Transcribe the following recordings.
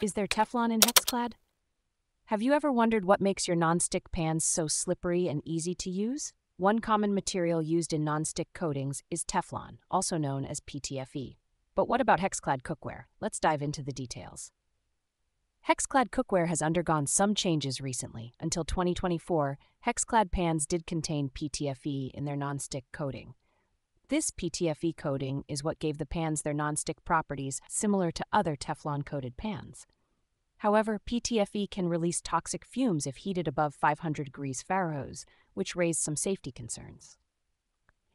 Is there Teflon in Hexclad? Have you ever wondered what makes your nonstick pans so slippery and easy to use? One common material used in nonstick coatings is Teflon, also known as PTFE. But what about Hexclad cookware? Let's dive into the details. Hexclad cookware has undergone some changes recently. Until 2024, Hexclad pans did contain PTFE in their nonstick coating. This PTFE coating is what gave the pans their nonstick properties similar to other Teflon coated pans. However, PTFE can release toxic fumes if heated above 500 degrees Fahrenheit, which raised some safety concerns.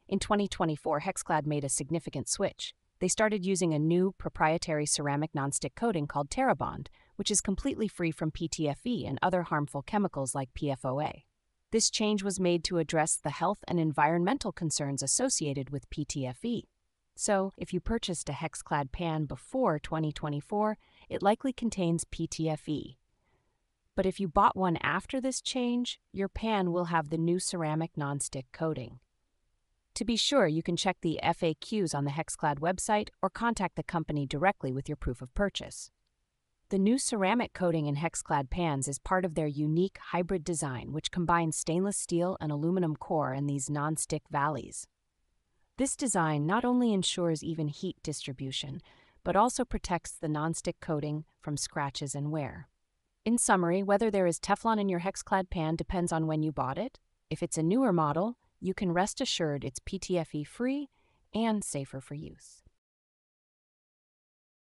In 2024, Hexclad made a significant switch. They started using a new proprietary ceramic nonstick coating called TerraBond, which is completely free from PTFE and other harmful chemicals like PFOA. This change was made to address the health and environmental concerns associated with PTFE. So, if you purchased a Hexclad pan before 2024, it likely contains PTFE. But if you bought one after this change, your pan will have the new ceramic nonstick coating. To be sure, you can check the FAQs on the Hexclad website or contact the company directly with your proof of purchase. The new ceramic coating in Hexclad pans is part of their unique hybrid design, which combines stainless steel and aluminum core in these non-stick valleys. This design not only ensures even heat distribution, but also protects the non-stick coating from scratches and wear. In summary, whether there is Teflon in your Hexclad pan depends on when you bought it. If it's a newer model, you can rest assured it's PTFE free and safer for use.